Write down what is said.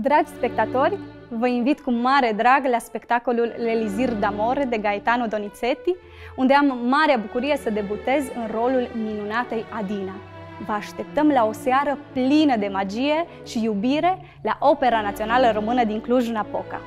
Dragi spectatori, vă invit cu mare drag la spectacolul L'Elisir d'Amore de Gaetano Donizetti, unde am marea bucurie să debutez în rolul minunatei Adina. Vă așteptăm la o seară plină de magie și iubire la Opera Națională Română din Cluj-Napoca.